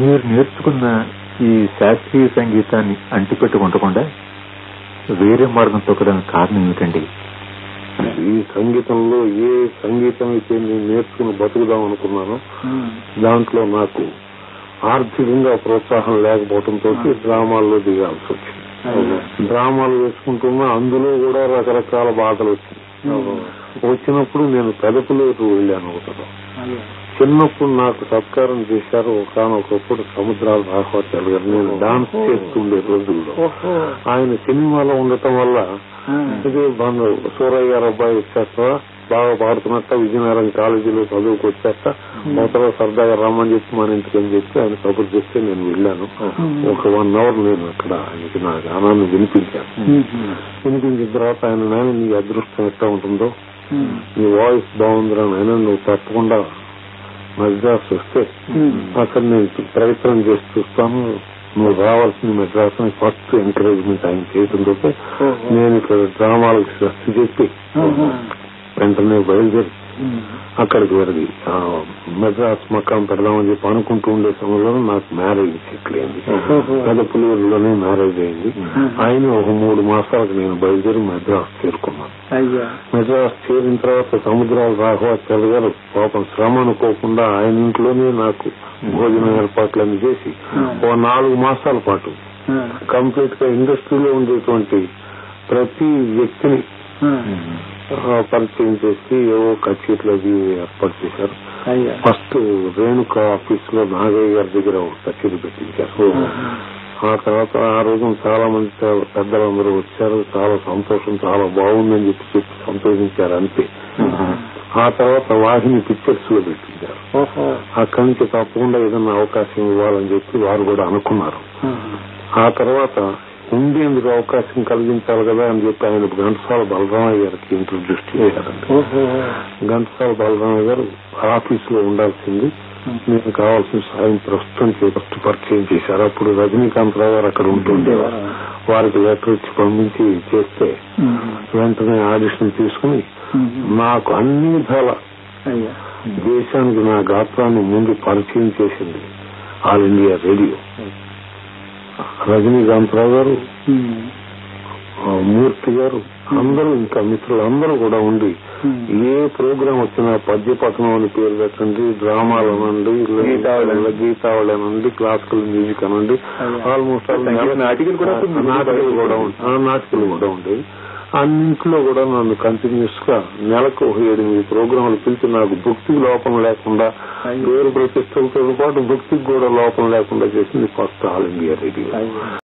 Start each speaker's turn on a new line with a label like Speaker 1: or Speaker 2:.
Speaker 1: మీరు నేర్చుకున్న ఈ శాస్త్రీయ సంగీతాన్ని అంటిపెట్టి ఉండకుండా వేరే మార్గం తొక్కడానికి కారణం ఏమిటండి?
Speaker 2: ఈ సంగీతంలో ఏ సంగీతం అయితే నేను నేర్చుకుని బతుకుదాం అనుకున్నానో దాంట్లో నాకు ఆర్థికంగా ప్రోత్సాహం లేకపోవడంతో డ్రామాల్లో దిగాల్సి వచ్చింది. డ్రామాలు వేసుకుంటున్నా అందులో కూడా రకరకాల బాధలు వచ్చింది. వచ్చినప్పుడు నేను పెదపులేరు వెళ్ళాను ఒకటి. చిన్నప్పుడు నాకు సత్కారం చేశారు. ఒకనొకప్పుడు సముద్రాల రాఘవాచార్య గారు. నేను డాన్స్ చేస్తుండే రోజుల్లో. ఆయన సినిమాలో ఉండటం వల్ల ఇది సూరయ్య గారు అబ్బాయి వచ్చాక బాగా పాడుతున్నట్ట విజయనగరం కాలేజీలో చదువుకు వచ్చాక మొదట సరదాగా రమ్మని చెప్పి మన ఇంటికి అని చెప్పి ఆయన కబుర్ చేస్తే నేను వెళ్ళాను. ఒక వన్ అవర్ నేను అక్కడ ఆయనకి నా గానాన్ని వినిపించాను. వినిపించిన తర్వాత ఆయన నాయన నీ అదృష్టం ఎట్లా ఉంటుందో? నీ వాయిస్ బాగుందిరా నాయన నువ్వు తప్పకుండా మద్రాసు వస్తే అక్కడ నేను ప్రయత్నం చేసి చూస్తాను. నువ్వు రావాల్సిన మెడ్రాస్ అని ఫస్ట్ ఎంకరేజ్మెంట్ ఆయన చేయడంతో నేను ఇక్కడ డ్రామాలకు చెప్పి వెంటనే బయలుదేరి అక్కడికి వెళ్ళి మెడ్రాస్ మకాం పెడదామని చెప్పి అనుకుంటూ ఉండే సమయంలో నాకు మ్యారేజ్ సెటిల్ అయింది పెద్ద పులివరిలోనే మ్యారేజ్ అయింది. ఆయన ఒక మూడు మాసాలకు నేను బయలుదేరి మెడ్రాస్ చేరుకున్నాను. మెడ్రాస్ చేరిన తర్వాత సముద్రాలు రాఘవాచార్య గారు పాపం శ్రమ అనుకోకుండా ఆయన ఇంట్లోనే నాకు భోజనం ఏర్పాట్లన్నీ చేసి ఓ నాలుగు మాసాల పాటు కంప్లీట్గా ఇండస్ట్రీలో ఉండేటువంటి ప్రతి వ్యక్తిని ఆ, పరిచయం చేసి ఏవో కచేరీలు అవి ఏర్పాటు చేశారు. ఫస్ట్ రేణుక ఆఫీస్లో నాగయ్య గారి దగ్గర ఒక కచేరీ పెట్టించారు. ఆ తర్వాత ఆ రోజు చాలా మంది పెద్దలందరూ వచ్చారు. చాలా సంతోషం చాలా బాగుందని చెప్పి చెప్పి సంతోషించారు అంతే ఆ తర్వాత వాహిని పిక్చర్స్లో పెట్టించారు అక్కడి నుంచి తప్పకుండా ఏదైనా అవకాశం ఇవ్వాలని చెప్పి వారు కూడా అనుకున్నారు. ఆ తర్వాత ఉండేందుకు అవకాశం కలిగించాలి కదా అని చెప్పి ఆయన ఘంటసాల బలరామయ్య గారికి ఇంట్రొడ్యూస్
Speaker 3: ఓహో.
Speaker 2: ఘంటసాల బలరామయ్య గారు ఆఫీస్లో ఉండాల్సింది మీకు కావాల్సిన సాయం ప్రస్తుతం ఫస్ట్ పరిచయం చేశారు. అప్పుడు రజనీకాంత్ రావు గారు అక్కడ ఉంటుండేవారు. వారికి లెటర్ ఇచ్చి పంపించి చేస్తే వెంటనే ఆడిషన్ తీసుకుని నాకు అన్ని విధాల దేశానికి నా గాత్రాన్ని ముందు పరిచయం చేసింది ఆల్ ఇండియా రేడియో. రజనీకాంతరావు గారు మూర్తి గారు అందరూ ఇంకా మిత్రులు అందరూ కూడా ఉండి ఏ ప్రోగ్రాం వచ్చినా పద్యపఠనం అని పేరు పెట్టండి డ్రామాలు అనండి
Speaker 3: గీతావళి.
Speaker 2: గీతావళి అనండి క్లాసికల్ మ్యూజిక్ అనండి. ఆల్మోస్ట్
Speaker 1: నాటికలు కూడా
Speaker 2: నాటికలు కూడా ఉంటాయి. నాటికలు కూడా ఉండేవి అన్నింటిలో కూడా నన్ను కంటిన్యూస్గా నెలకు ఒక ఎనిమిది ప్రోగ్రాంలు పిలిచి నాకు భక్తికి లోపం లేకుండా. పేరు ప్రతిష్టలతో పాటు భక్తికి కూడా లోపం లేకుండా చేసింది ఫస్ట్ ఆల్ ఇండియా రేడియో